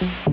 Bye.